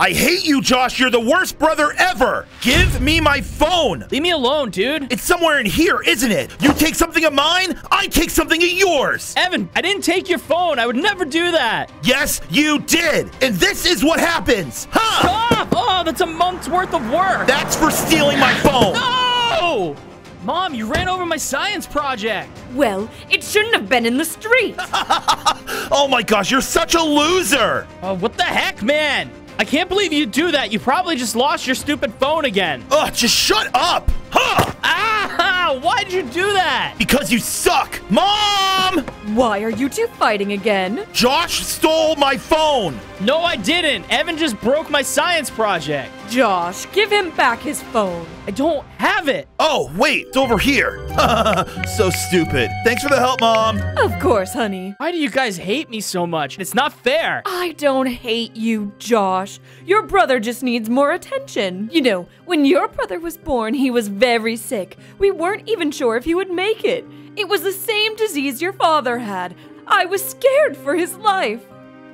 I hate you, Josh. You're the worst brother ever. Give me my phone. Leave me alone, dude. It's somewhere in here, isn't it? You take something of mine, I take something of yours. Evan, I didn't take your phone. I would never do that. Yes, you did. And this is what happens. Huh? Stop! Oh, that's a month's worth of work. That's for stealing my phone. no! Mom, you ran over my science project. Well, it shouldn't have been in the street. oh my gosh, you're such a loser. Oh, what the heck, man? I can't believe you do that. You probably just lost your stupid phone again. Ugh, just shut up. Huh? Ah! Why'd you do that? Because you suck. Mom! Why are you two fighting again? Josh stole my phone. No, I didn't. Evan just broke my science project. Josh, give him back his phone. I don't have it. Oh, wait, it's over here. so stupid. Thanks for the help, Mom. Of course, honey. Why do you guys hate me so much? It's not fair. I don't hate you, Josh. Your brother just needs more attention. You know, when your brother was born, he was very sick. We weren't even sure if he would make it. It was the same disease your father had. I was scared for his life.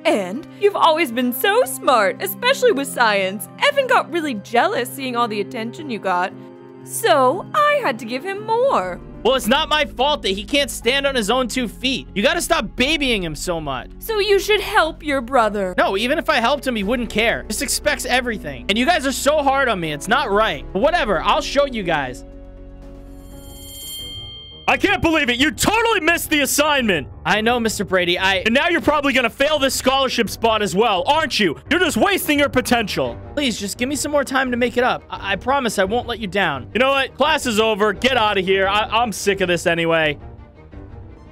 And you've always been so smart, especially with science. Evan got really jealous seeing all the attention you got. So I had to give him more. Well, it's not my fault that he can't stand on his own two feet. You gotta stop babying him so much. So you should help your brother. No, even if I helped him, he wouldn't care. Just expects everything. And you guys are so hard on me. It's not right. But whatever, I'll show you guys. I can't believe it. You totally missed the assignment. I know, Mr. Brady. I And now you're probably going to fail this scholarship spot as well, aren't you? You're just wasting your potential. Please, just give me some more time to make it up. I, I promise I won't let you down. You know what? Class is over. Get out of here. I I'm sick of this anyway.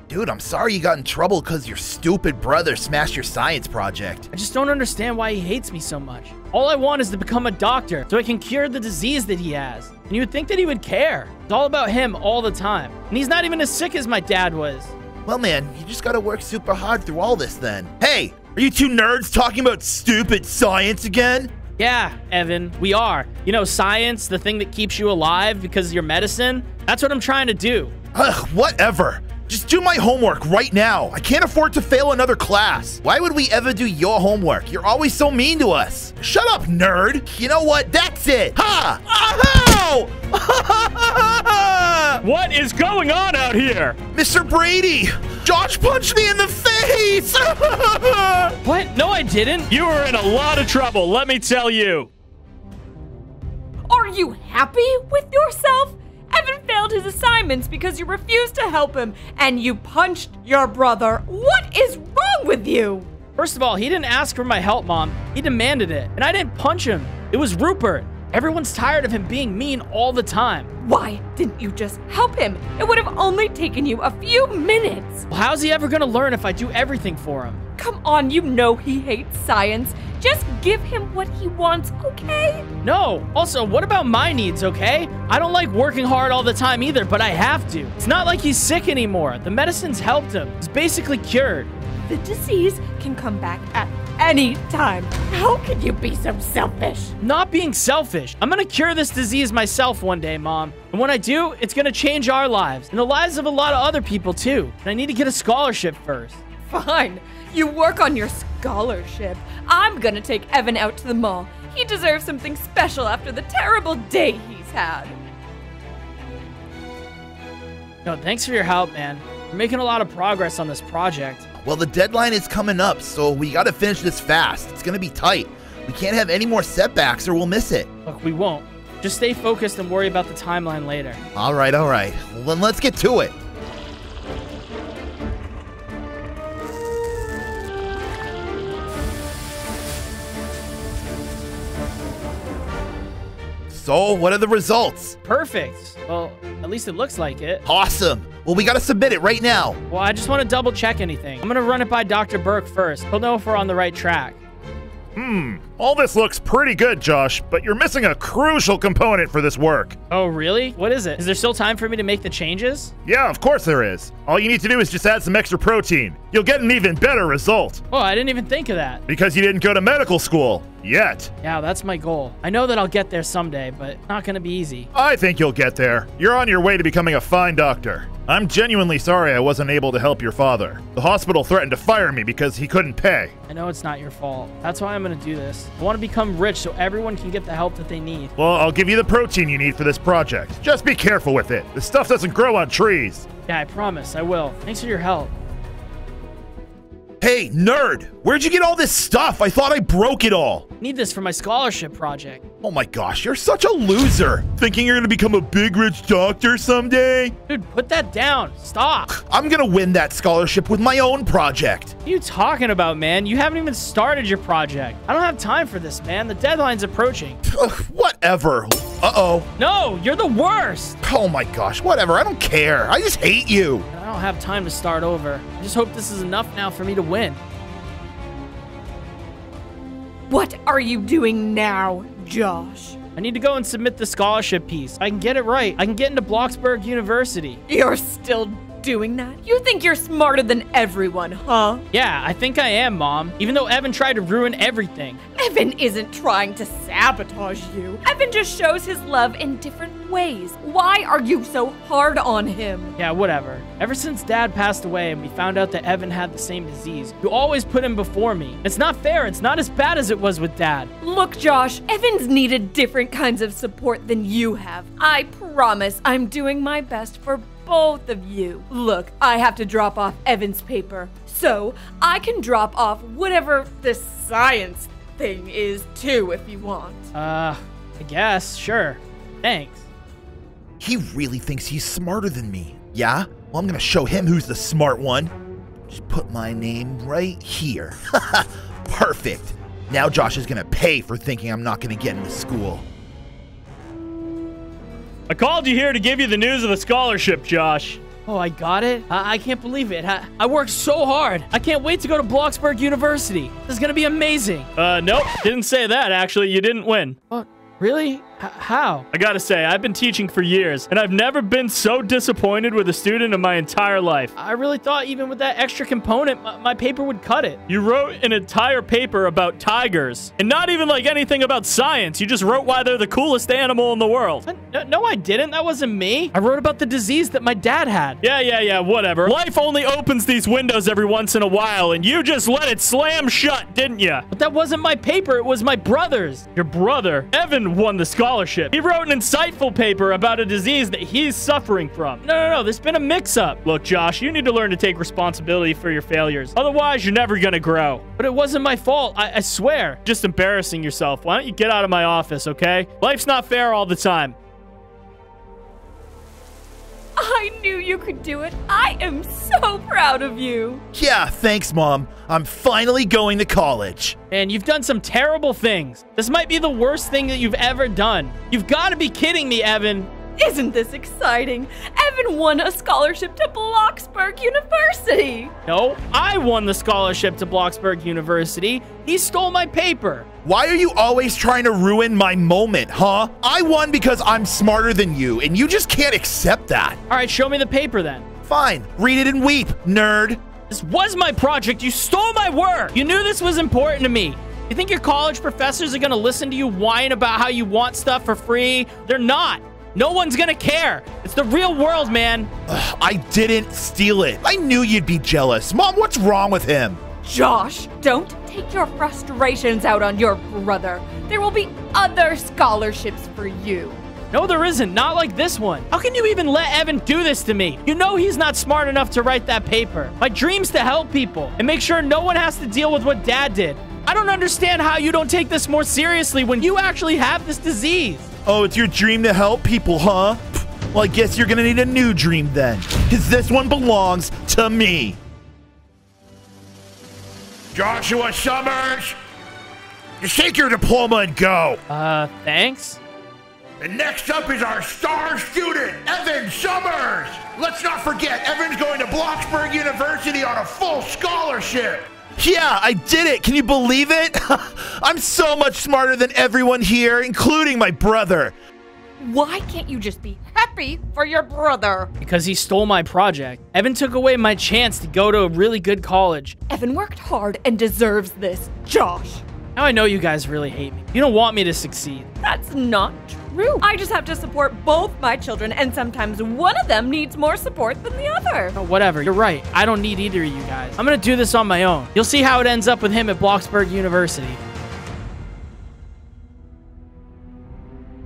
Dude, I'm sorry you got in trouble because your stupid brother smashed your science project. I just don't understand why he hates me so much. All I want is to become a doctor so I can cure the disease that he has. And you would think that he would care. It's all about him all the time. And he's not even as sick as my dad was. Well, man, you just gotta work super hard through all this then. Hey, are you two nerds talking about stupid science again? Yeah, Evan, we are. You know, science, the thing that keeps you alive because of your medicine, that's what I'm trying to do. Ugh, whatever. Just do my homework right now. I can't afford to fail another class. Why would we ever do your homework? You're always so mean to us. Shut up, nerd. You know what? That's it. Ha! Ow! What is going on out here? Mr. Brady, Josh punched me in the face. What? No, I didn't. You are in a lot of trouble, let me tell you. Are you happy with yourself? Evan failed his assignments because you refused to help him and you punched your brother. What is wrong with you? First of all, he didn't ask for my help, Mom. He demanded it. And I didn't punch him. It was Rupert. Everyone's tired of him being mean all the time. Why didn't you just help him? It would have only taken you a few minutes. Well, how's he ever gonna learn if I do everything for him? Come on, you know he hates science. Just give him what he wants, okay? No. Also, what about my needs, okay? I don't like working hard all the time either, but I have to. It's not like he's sick anymore. The medicine's helped him. He's basically cured. The disease can come back at any time. How can you be so selfish? Not being selfish. I'm gonna cure this disease myself one day, Mom. And when I do, it's gonna change our lives and the lives of a lot of other people too. And I need to get a scholarship first. Fine. You work on your scholarship. I'm gonna take Evan out to the mall. He deserves something special after the terrible day he's had. No, thanks for your help, man. We're making a lot of progress on this project. well, the deadline is coming up, so we gotta finish this fast. It's gonna be tight. We can't have any more setbacks or we'll miss it. Look, we won't. Just stay focused and worry about the timeline later. All right, all right. Well, then let's get to it. So, what are the results? Perfect. Well, at least it looks like it. Awesome. Well, we gotta submit it right now. Well, I just want to double check anything. I'm gonna run it by Dr. Burke first. He'll know if we're on the right track. Hmm, all this looks pretty good, Josh, but you're missing a crucial component for this work. Oh, really? What is it? Is there still time for me to make the changes? Yeah, of course there is. All you need to do is just add some extra protein. You'll get an even better result. Oh, I didn't even think of that. Because you didn't go to medical school. Yet. Yeah, that's my goal. I know that I'll get there someday, but not gonna be easy. I think you'll get there. You're on your way to becoming a fine doctor. I'm genuinely sorry I wasn't able to help your father. The hospital threatened to fire me because he couldn't pay. I know it's not your fault. That's why I'm gonna do this. I want to become rich so everyone can get the help that they need. Well, I'll give you the protein you need for this project. Just be careful with it. This stuff doesn't grow on trees. Yeah, I promise. I will. Thanks for your help. Hey, nerd! Where'd you get all this stuff? I thought I broke it all. Need this for my scholarship project. Oh my gosh, you're such a loser. Thinking you're gonna become a big rich doctor someday? Dude, put that down. Stop. I'm gonna win that scholarship with my own project. What are you talking about, man? You haven't even started your project. I don't have time for this, man. The deadline's approaching. Ugh, whatever. Uh-oh. No, you're the worst. Oh my gosh, whatever. I don't care. I just hate you. I don't have time to start over. I just hope this is enough now for me to win. What are you doing now, Josh? I need to go and submit the scholarship piece. I can get it right. I can get into Bloxburg University. You're still doing that? You think you're smarter than everyone, huh? Yeah, I think I am, Mom. Even though Evan tried to ruin everything. Evan isn't trying to sabotage you. Evan just shows his love in different ways. Why are you so hard on him? Yeah, whatever. Ever since Dad passed away and we found out that Evan had the same disease, you always put him before me. It's not fair. It's not as bad as it was with Dad. Look, Josh, Evan's needed different kinds of support than you have. I promise I'm doing my best for both of you. Look, I have to drop off Evan's paper, so I can drop off whatever this science thing is too if you want. Uh, I guess. Sure. Thanks. He really thinks he's smarter than me. Yeah? Well, I'm gonna show him who's the smart one. Just put my name right here. Perfect. Now Josh is gonna pay for thinking I'm not gonna get into school. I called you here to give you the news of the scholarship, Josh. Oh, I got it? I, I can't believe it. I, I worked so hard. I can't wait to go to Bloxburg University. This is gonna be amazing. Uh, nope. Didn't say that, actually. You didn't win. What? Really? How? I gotta say, I've been teaching for years, and I've never been so disappointed with a student in my entire life. I really thought even with that extra component, my, my paper would cut it. You wrote an entire paper about tigers, and not even like anything about science. You just wrote why they're the coolest animal in the world. No, no, I didn't. That wasn't me. I wrote about the disease that my dad had. Yeah, yeah, yeah, whatever. Life only opens these windows every once in a while, and you just let it slam shut, didn't you? But that wasn't my paper. It was my brother's. Your brother, Evan, won the scholarship. He wrote an insightful paper about a disease that he's suffering from. No, no, no. There's been a mix-up. Look, Josh, you need to learn to take responsibility for your failures. Otherwise, you're never gonna grow. But it wasn't my fault. I, I swear. Just embarrassing yourself. Why don't you get out of my office, okay? Life's not fair all the time. I knew you could do it. I am so proud of you. Yeah, thanks, Mom. I'm finally going to college. And you've done some terrible things. This might be the worst thing that you've ever done. You've got to be kidding me, Evan. Isn't this exciting? Evan won a scholarship to Bloxburg University. No, I won the scholarship to Bloxburg University. He stole my paper. Why are you always trying to ruin my moment, huh? I won because I'm smarter than you, and you just can't accept that. All right, show me the paper then. Fine, read it and weep, nerd. This was my project. You stole my work. You knew this was important to me. You think your college professors are going to listen to you whine about how you want stuff for free? They're not. No one's gonna care. It's the real world, man. Ugh, I didn't steal it. I knew you'd be jealous. Mom, what's wrong with him? Josh, don't take your frustrations out on your brother. There will be other scholarships for you. No, there isn't. Not like this one. How can you even let Evan do this to me? You know he's not smart enough to write that paper. My dream's to help people and make sure no one has to deal with what Dad did. I don't understand how you don't take this more seriously when you actually have this disease. Oh, it's your dream to help people, huh? Well, I guess you're gonna need a new dream then, because this one belongs to me. Joshua Summers, just take your diploma and go. Uh, thanks? And next up is our star student, Evan Summers. Let's not forget, Evan's going to Bloxburg University on a full scholarship. Yeah, I did it. Can you believe it? I'm so much smarter than everyone here, including my brother. Why can't you just be happy for your brother? Because he stole my project. Evan took away my chance to go to a really good college. Evan worked hard and deserves this, Josh. Now I know you guys really hate me. You don't want me to succeed. That's not true. I just have to support both my children, and sometimes one of them needs more support than the other. Oh, whatever. You're right. I don't need either of you guys. I'm gonna do this on my own. You'll see how it ends up with him at Bloxburg University.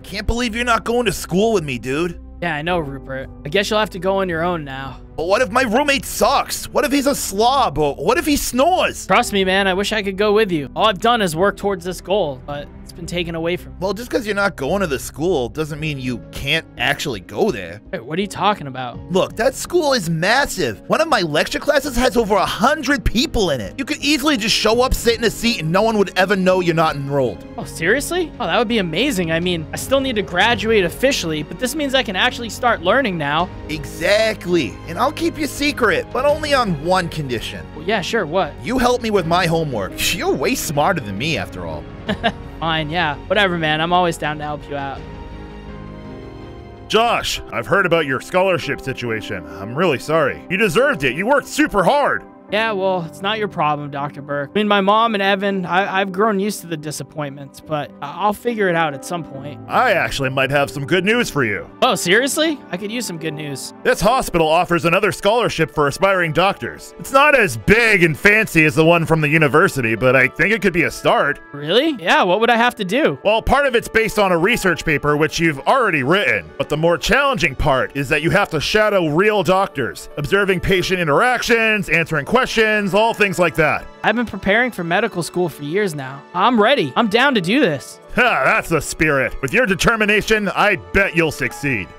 Can't believe you're not going to school with me, dude. Yeah, I know, Rupert. I guess you'll have to go on your own now. But what if my roommate sucks? What if he's a slob? Or what if he snores? Trust me, man, I wish I could go with you. All I've done is work towards this goal, but been taken away from. Well, just because you're not going to the school doesn't mean you can't actually go there. Wait, what are you talking about? Look, that school is massive. One of my lecture classes has over a hundred people in it. You could easily just show up, sit in a seat, and no one would ever know you're not enrolled. Oh, seriously? Oh, that would be amazing. I mean, I still need to graduate officially, but this means I can actually start learning now. Exactly. And I'll keep you secret, but only on one condition. Well, yeah, sure, what? You help me with my homework. You're way smarter than me, after all. Fine, yeah. Whatever, man. I'm always down to help you out. Josh, I've heard about your scholarship situation. I'm really sorry. You deserved it. You worked super hard. Yeah, well, it's not your problem, Dr. Burke. I mean, my mom and Evan, I, have grown used to the disappointments, but I'll figure it out at some point. I actually might have some good news for you. Oh, seriously? I could use some good news. This hospital offers another scholarship for aspiring doctors. It's not as big and fancy as the one from the university, but I think it could be a start. Really? Yeah, what would I have to do? Well, part of it's based on a research paper which you've already written, but the more challenging part is that you have to shadow real doctors, observing patient interactions, answering questions questions, all things like that. I've been preparing for medical school for years now. I'm ready. I'm down to do this. Ha, that's the spirit. With your determination, I bet you'll succeed.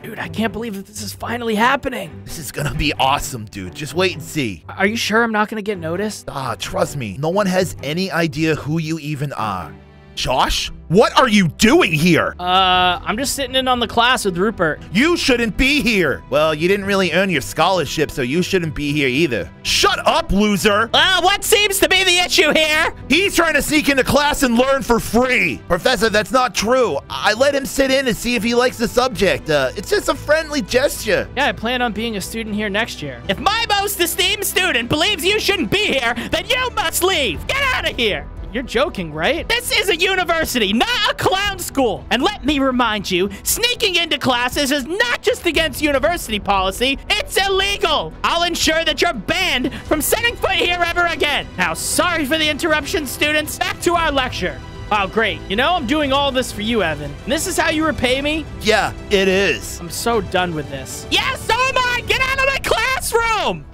Dude, I can't believe that this is finally happening. This is gonna be awesome, dude. Just wait and see. Are you sure I'm not gonna get noticed? Ah, trust me. No one has any idea who you even are. Josh? What are you doing here? Uh, I'm just sitting in on the class with Rupert. You shouldn't be here. Well, you didn't really earn your scholarship, so you shouldn't be here either. Shut up, loser. Uh, what seems to be the issue here? He's trying to sneak into class and learn for free. Professor, that's not true. I let him sit in to see if he likes the subject. Uh, it's just a friendly gesture. Yeah, I plan on being a student here next year. If my most esteemed student believes you shouldn't be here, then you must leave. Get out of here. You're joking, right? This is a university, not a clown school. And let me remind you, sneaking into classes is not just against university policy, it's illegal. I'll ensure that you're banned from setting foot here ever again. Now, sorry for the interruption, students. Back to our lecture. Wow, great. You know, I'm doing all this for you, Evan. And this is how you repay me? Yeah, it is. I'm so done with this. Yes, oh so am I! Get out of my classroom!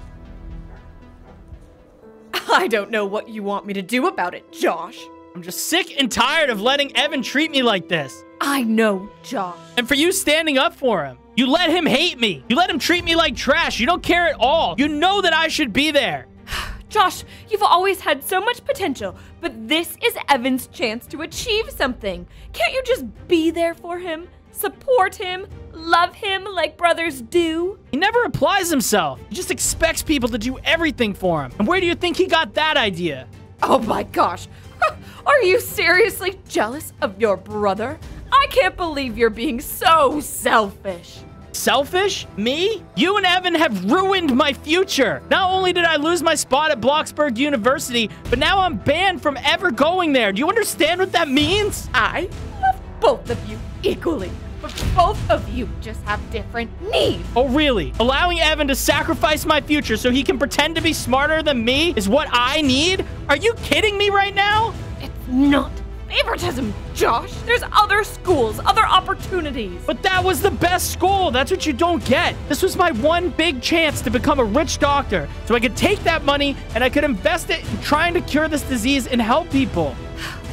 I don't know what you want me to do about it, Josh. I'm just sick and tired of letting Evan treat me like this. I know, Josh. And for you standing up for him. You let him hate me. You let him treat me like trash. You don't care at all. You know that I should be there. Josh, you've always had so much potential, but this is Evan's chance to achieve something. Can't you just be there for him? Support him? Love him like brothers do? He never applies himself. He just expects people to do everything for him. And where do you think he got that idea? Oh my gosh. Are you seriously jealous of your brother? I can't believe you're being so selfish. Selfish? Me? You and Evan have ruined my future. Not only did I lose my spot at Bloxburg University, but now I'm banned from ever going there. Do you understand what that means? I love both of you equally but both of you just have different needs. Oh, really? Allowing Evan to sacrifice my future so he can pretend to be smarter than me is what I need? Are you kidding me right now? It's not favoritism, Josh. There's other schools, other opportunities. But that was the best school. That's what you don't get. This was my one big chance to become a rich doctor. So I could take that money and I could invest it in trying to cure this disease and help people.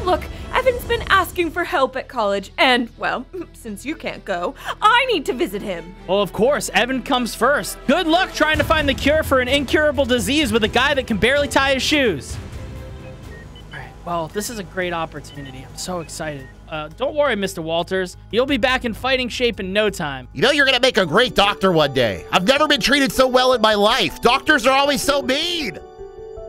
Look, Evan's been asking for help at college, and, well, since you can't go, I need to visit him. Well, of course, Evan comes first. Good luck trying to find the cure for an incurable disease with a guy that can barely tie his shoes. All right, well, this is a great opportunity. I'm so excited. Uh, don't worry, Mr. Walters. You'll be back in fighting shape in no time. You know you're gonna make a great doctor one day. I've never been treated so well in my life. Doctors are always so mean.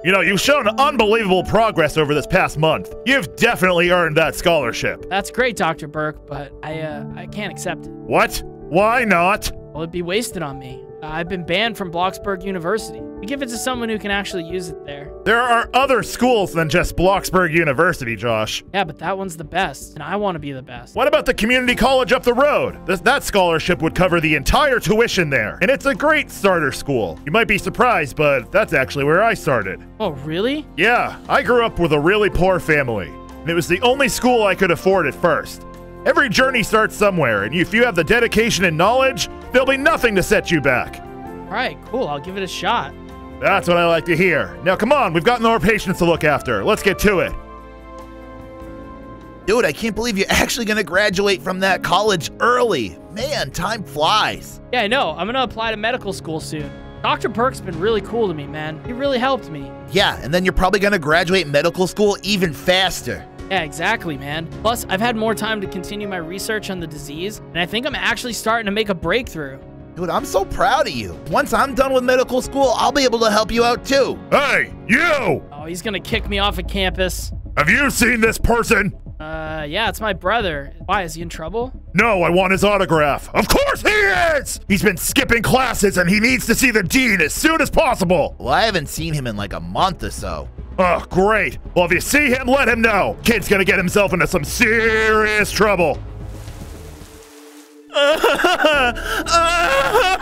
You know, you've shown unbelievable progress over this past month. You've definitely earned that scholarship. That's great, Dr. Burke, but I, uh, I can't accept it. What? Why not? Well, it'd be wasted on me. Uh, I've been banned from Bloxburg University. We give it to someone who can actually use it there. There are other schools than just Bloxburg University, Josh. Yeah, but that one's the best, and I want to be the best. What about the community college up the road? This, that scholarship would cover the entire tuition there, and it's a great starter school. You might be surprised, but that's actually where I started. Oh, really? Yeah, I grew up with a really poor family, and it was the only school I could afford at first. Every journey starts somewhere, and if you have the dedication and knowledge, there'll be nothing to set you back. All right, cool. I'll give it a shot. That's what I like to hear. Now, come on, we've got more patients to look after. Let's get to it. Dude, I can't believe you're actually gonna graduate from that college early. Man, time flies. Yeah, I know. I'm going to apply to medical school soon. Dr. Burke's been really cool to me, man. He really helped me. Yeah, and then you're probably gonna graduate medical school even faster. Yeah, exactly, man. Plus, I've had more time to continue my research on the disease, and I think I'm actually starting to make a breakthrough. Dude, I'm so proud of you. Once I'm done with medical school, I'll be able to help you out too. Hey, you! Oh, he's gonna kick me off of campus. Have you seen this person? Uh, yeah, it's my brother. Why, is he in trouble? No, I want his autograph. Of course he is! He's been skipping classes and he needs to see the dean as soon as possible. Well, I haven't seen him in like a month or so. Oh, great. Well, if you see him, let him know. Kid's gonna get himself into some serious trouble.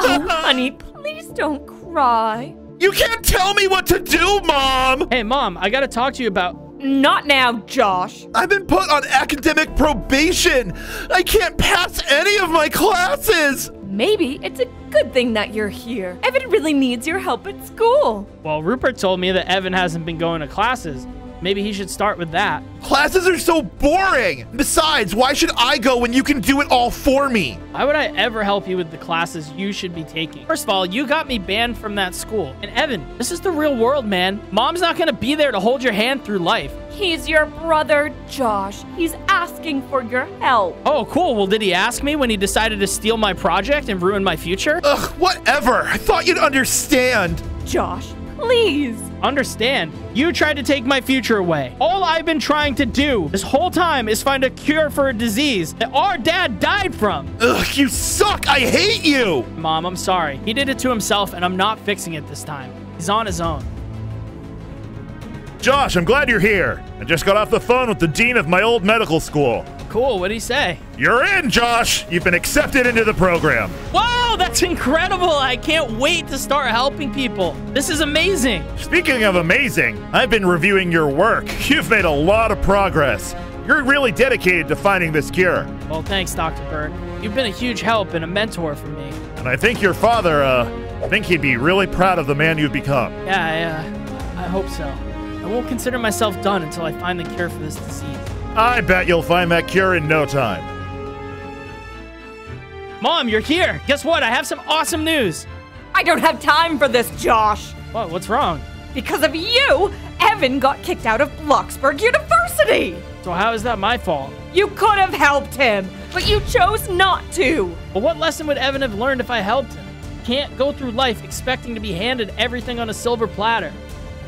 Oh, honey, please don't cry. You can't tell me what to do, Mom! Hey, Mom, I gotta talk to you about. Not now, Josh. I've been put on academic probation. I can't pass any of my classes. Maybe it's a good thing that you're here. Evan really needs your help at school. Well, Rupert told me that Evan hasn't been going to classes. Maybe he should start with that. Classes are so boring. Besides, why should I go when you can do it all for me? Why would I ever help you with the classes you should be taking? First of all, you got me banned from that school. And Evan, this is the real world, man. Mom's not gonna be there to hold your hand through life. He's your brother, Josh. He's asking for your help. Oh, cool. Well, did he ask me when he decided to steal my project and ruin my future? Ugh, whatever. I thought you'd understand. Josh, please. Understand, you tried to take my future away. All I've been trying to do this whole time is find a cure for a disease that our dad died from. Ugh, you suck. I hate you. Mom, I'm sorry. He did it to himself, and I'm not fixing it this time. He's on his own. Josh, I'm glad you're here. I just got off the phone with the dean of my old medical school. Cool. What'd he say? You're in, Josh. You've been accepted into the program. Wow, that's incredible. I can't wait to start helping people. This is amazing. Speaking of amazing, I've been reviewing your work. You've made a lot of progress. You're really dedicated to finding this cure. Well, thanks, Dr. Burke. You've been a huge help and a mentor for me. And I think your father, uh, I think he'd be really proud of the man you've become. Yeah, I, uh, I hope so. I won't consider myself done until I find the cure for this disease. I bet you'll find that cure in no time. Mom, you're here. Guess what? I have some awesome news. I don't have time for this, Josh. What? What's wrong? Because of you, Evan got kicked out of Bloxburg University. So how is that my fault? You could have helped him, but you chose not to. Well, what lesson would Evan have learned if I helped him? Can't go through life expecting to be handed everything on a silver platter.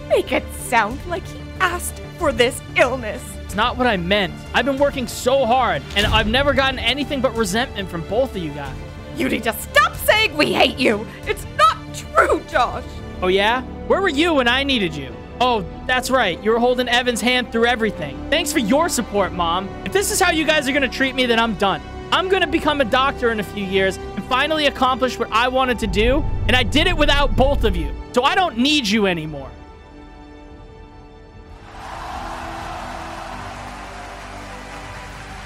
Make it sound like he asked for this illness. It's not what I meant. I've been working so hard, and I've never gotten anything but resentment from both of you guys. You need to stop saying we hate you. It's not true, Josh. Oh, yeah? Where were you when I needed you? Oh, that's right. You were holding Evan's hand through everything. Thanks for your support, Mom. If this is how you guys are going to treat me, then I'm done. I'm going to become a doctor in a few years and finally accomplish what I wanted to do, and I did it without both of you. So I don't need you anymore.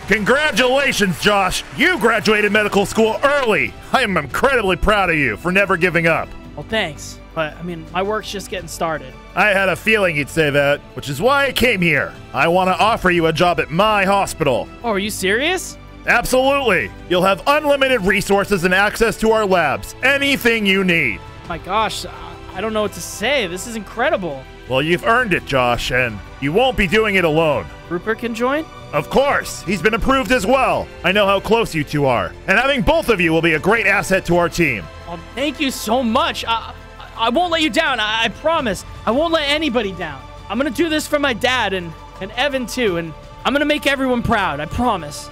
Congratulations, Josh! You graduated medical school early! I am incredibly proud of you for never giving up. Well, thanks. But, I mean, my work's just getting started. I had a feeling you'd say that, which is why I came here. I want to offer you a job at my hospital. Oh, are you serious? Absolutely! You'll have unlimited resources and access to our labs. Anything you need. My gosh, I don't know what to say. This is incredible. Well, you've earned it, Josh, and you won't be doing it alone. Rupert can join? Of course, he's been approved as well. I know how close you two are, and having both of you will be a great asset to our team. Oh, thank you so much. I, I won't let you down. I, I promise. I won't let anybody down. I'm gonna do this for my dad and, and Evan too, and I'm gonna make everyone proud. I promise.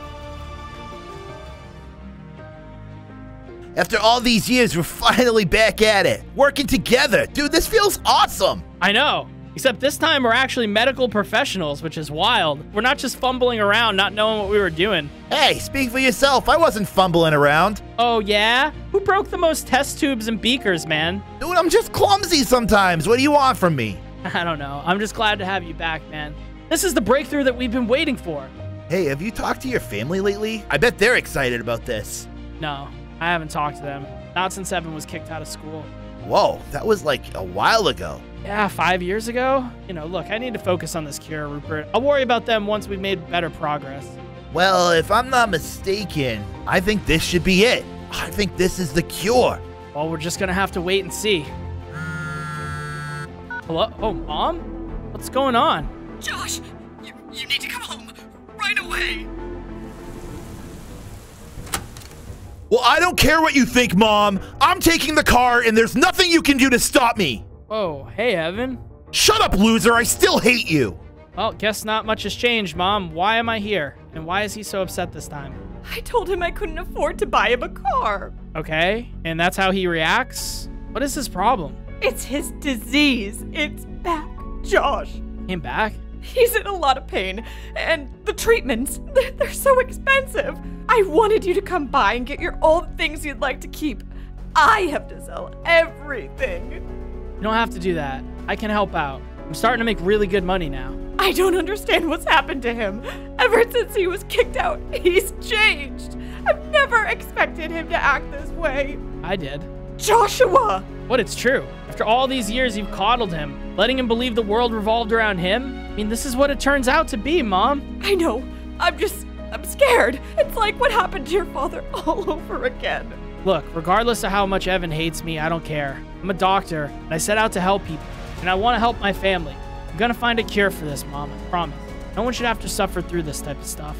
After all these years, we're finally back at it, working together. Dude, this feels awesome. I know. Except this time we're actually medical professionals, which is wild. We're not just fumbling around, not knowing what we were doing. Hey, speak for yourself. I wasn't fumbling around. Oh, yeah? Who broke the most test tubes and beakers, man? Dude, I'm just clumsy sometimes. What do you want from me? I don't know. I'm just glad to have you back, man. This is the breakthrough that we've been waiting for. Hey, have you talked to your family lately? I bet they're excited about this. No, I haven't talked to them. Not since Evan was kicked out of school. Whoa, that was like a while ago. Yeah, five years ago? You know, look, I need to focus on this cure, Rupert. I'll worry about them once we've made better progress. Well, if I'm not mistaken, I think this should be it. I think this is the cure. Well, we're just gonna have to wait and see. Hello? Oh, Mom? What's going on? Josh, you, you need to come home right away. Well, I don't care what you think, Mom. I'm taking the car, and there's nothing you can do to stop me. Oh, hey, Evan. Shut up, loser. I still hate you. Well, guess not much has changed, Mom. Why am I here? And why is he so upset this time? I told him I couldn't afford to buy him a car. Okay, and that's how he reacts? What is his problem? It's his disease. It's back, Josh. Him back? He's in a lot of pain, and the treatments, they're, they're so expensive. I wanted you to come by and get your old things you'd like to keep. I have to sell everything. You don't have to do that. I can help out. I'm starting to make really good money now. I don't understand what's happened to him. Ever since he was kicked out, he's changed. I've never expected him to act this way. I did. Joshua! What, it's true. After all these years you've coddled him, letting him believe the world revolved around him? I mean, this is what it turns out to be, Mom. I know. I'm just. I'm scared. It's like what happened to your father all over again. Look, regardless of how much Evan hates me, I don't care. I'm a doctor, and I set out to help people, and I want to help my family. I'm gonna find a cure for this, Mom, I promise. No one should have to suffer through this type of stuff.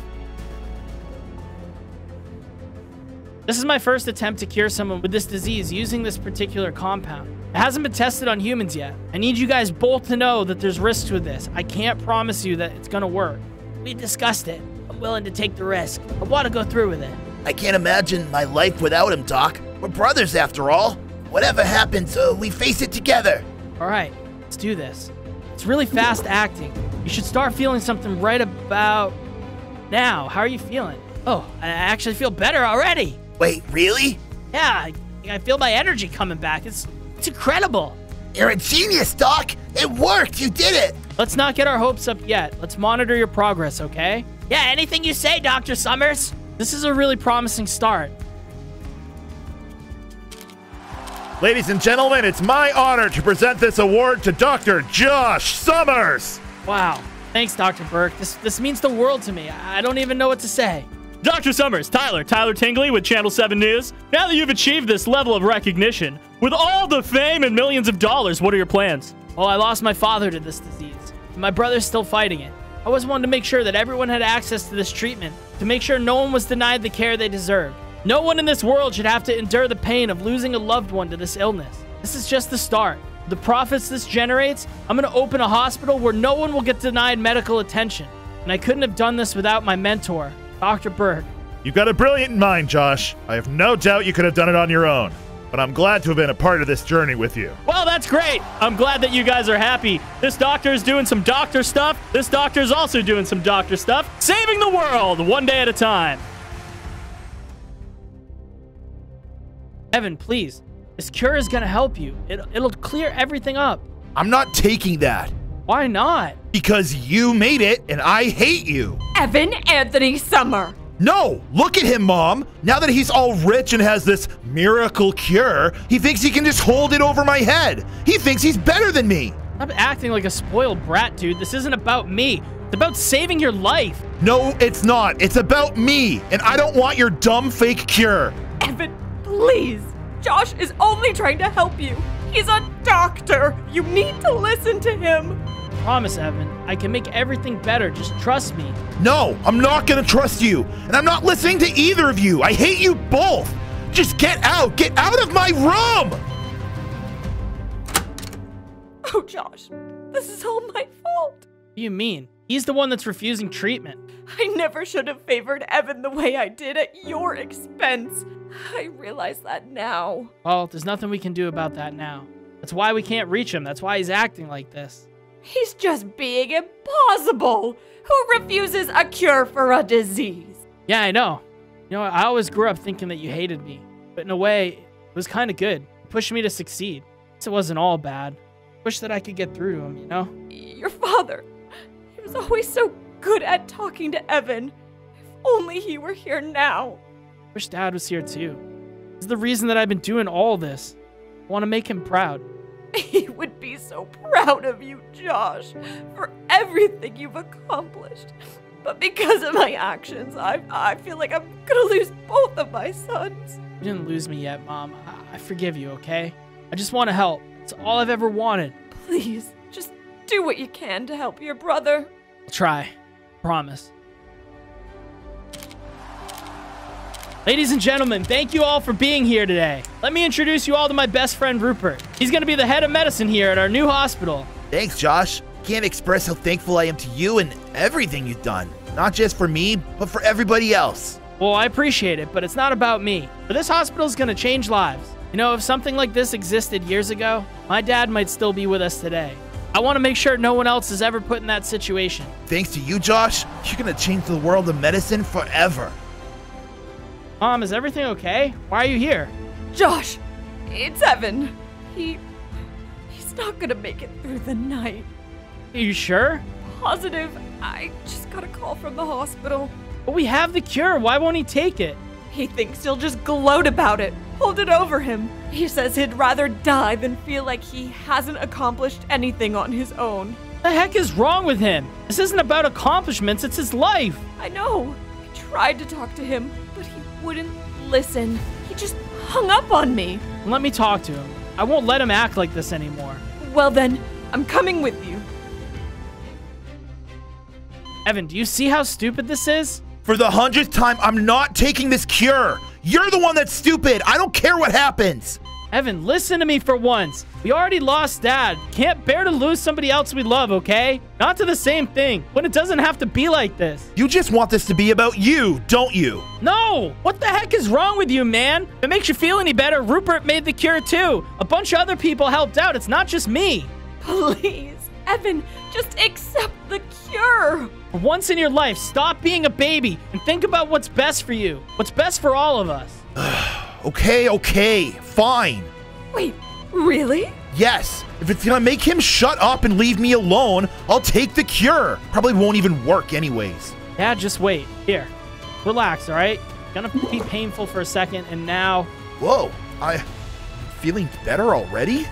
This is my first attempt to cure someone with this disease using this particular compound. It hasn't been tested on humans yet. I need you guys both to know that there's risks with this. I can't promise you that it's gonna work. We discussed it. I'm willing to take the risk. I want to go through with it. I can't imagine my life without him, Doc. We're brothers after all. Whatever happens, uh, we face it together. All right, let's do this. It's really fast acting. You should start feeling something right about now. How are you feeling? Oh, I actually feel better already. Wait, really? Yeah, I, I feel my energy coming back. It's it's incredible. You're a genius, Doc. It worked. You did it. Let's not get our hopes up yet. Let's monitor your progress, okay? Yeah, anything you say, Dr. Summers. This is a really promising start. Ladies and gentlemen, it's my honor to present this award to Dr. Josh Summers. Wow. Thanks, Dr. Burke. This this means the world to me. I don't even know what to say. Dr. Summers, Tyler, Tyler Tingley with Channel 7 News. Now that you've achieved this level of recognition, with all the fame and millions of dollars, what are your plans? Well, I lost my father to this disease, and my brother's still fighting it. I always wanted to make sure that everyone had access to this treatment, to make sure no one was denied the care they deserved. No one in this world should have to endure the pain of losing a loved one to this illness. This is just the start. The profits this generates, I'm gonna open a hospital where no one will get denied medical attention. And I couldn't have done this without my mentor, Dr. Burke. You've got a brilliant mind, Josh. I have no doubt you could have done it on your own. But I'm glad to have been a part of this journey with you. Well, that's great. I'm glad that you guys are happy. This doctor is doing some doctor stuff. This doctor is also doing some doctor stuff, saving the world one day at a time. Evan, please. This cure is going to help you. It, it'll clear everything up. I'm not taking that Why not? because you made it and I hate you. Evan Anthony Summer. No, look at him, Mom. Now that he's all rich and has this miracle cure, he thinks he can just hold it over my head. He thinks he's better than me. Stop acting like a spoiled brat, dude. This isn't about me. It's about saving your life. No, it's not. It's about me, and I don't want your dumb fake cure. Evan, please. Josh is only trying to help you. He's a doctor. You need to listen to him. Promise, Evan. I can make everything better. Just trust me. No, I'm not gonna trust you, and I'm not listening to either of you. I hate you both. Just get out. Get out of my room. Oh, Josh, this is all my fault. What do you mean? He's the one that's refusing treatment. I never should have favored Evan the way I did at your expense. I realize that now. Well, there's nothing we can do about that now. That's why we can't reach him. That's why he's acting like this. He's just being impossible. Who refuses a cure for a disease? Yeah, I know. You know, I always grew up thinking that you hated me. But in a way, it was kind of good. It pushed me to succeed. It wasn't all bad. Wish that I could get through to him, you know? Your father. He was always so good at talking to Evan. If only he were here now. Wish Dad was here too. This is the reason that I've been doing all this. I want to make him proud. He would be so proud of you, Josh, for everything you've accomplished. But because of my actions, I, I feel like I'm gonna lose both of my sons. You didn't lose me yet, Mom. I, I forgive you, okay? I just want to help. It's all I've ever wanted. Please, just do what you can to help your brother. I'll try. Promise. Ladies and gentlemen, thank you all for being here today. Let me introduce you all to my best friend, Rupert. He's going to be the head of medicine here at our new hospital. Thanks, Josh. Can't express how thankful I am to you and everything you've done. Not just for me, but for everybody else. Well, I appreciate it, but it's not about me. But this hospital is going to change lives. You know, if something like this existed years ago, my dad might still be with us today. I want to make sure no one else is ever put in that situation. Thanks to you, Josh, you're gonna change the world of medicine forever. Mom, is everything okay? Why are you here? Josh, it's Evan. He. He's not gonna make it through the night. Are you sure? Positive. I just got a call from the hospital. But we have the cure. Why won't he take it? He thinks he'll just gloat about it, hold it over him. He says he'd rather die than feel like he hasn't accomplished anything on his own. The heck is wrong with him? This isn't about accomplishments, it's his life. I know. I tried to talk to him, wouldn't listen. He just hung up on me. Let me talk to him. I won't let him act like this anymore. Well, then, I'm coming with you. Evan, do you see how stupid this is? For the hundredth time, I'm not taking this cure. You're the one that's stupid. I don't care what happens. Evan, listen to me for once. We already lost Dad. Can't bear to lose somebody else we love, okay? Not to the same thing, when it doesn't have to be like this. You just want this to be about you, don't you? No! What the heck is wrong with you, man? If it makes you feel any better, Rupert made the cure too. A bunch of other people helped out. It's not just me. Please, Evan, just accept the cure. For once in your life, stop being a baby and think about what's best for you. What's best for all of us. Okay, okay, fine. Wait, really? Yes, if it's gonna make him shut up and leave me alone, I'll take the cure. Probably won't even work anyways. Yeah, just wait. Here. Relax, all right? Gonna be painful for a second, and now... Whoa, I feeling better already?